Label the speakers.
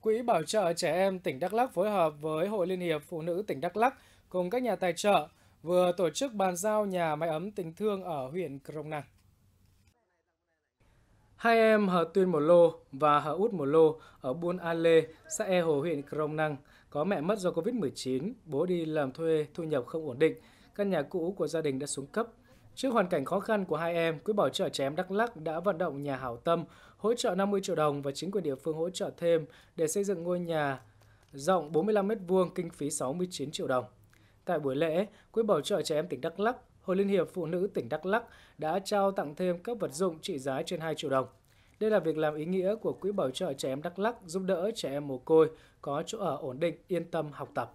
Speaker 1: Quỹ Bảo trợ Trẻ Em tỉnh Đắk Lắk phối hợp với Hội Liên hiệp Phụ nữ tỉnh Đắk Lắk cùng các nhà tài trợ vừa tổ chức bàn giao nhà máy ấm tình thương ở huyện Krông Năng. Hai em Hờ Tuyên Mồ Lô và Hờ Út Mồ Lô ở Buôn A Lê, xã E Hồ, huyện Krông Năng có mẹ mất do Covid-19, bố đi làm thuê, thu nhập không ổn định. Căn nhà cũ của gia đình đã xuống cấp, Trước hoàn cảnh khó khăn của hai em, Quỹ bảo trợ trẻ em Đắk Lắk đã vận động nhà hảo tâm hỗ trợ 50 triệu đồng và chính quyền địa phương hỗ trợ thêm để xây dựng ngôi nhà rộng 45 m2 kinh phí 69 triệu đồng. Tại buổi lễ, Quỹ bảo trợ trẻ em tỉnh Đắk Lắk, Hội Liên hiệp Phụ nữ tỉnh Đắk Lắk đã trao tặng thêm các vật dụng trị giá trên 2 triệu đồng. Đây là việc làm ý nghĩa của Quỹ bảo trợ trẻ em Đắk Lắk giúp đỡ trẻ em mồ côi có chỗ ở ổn định, yên tâm học tập.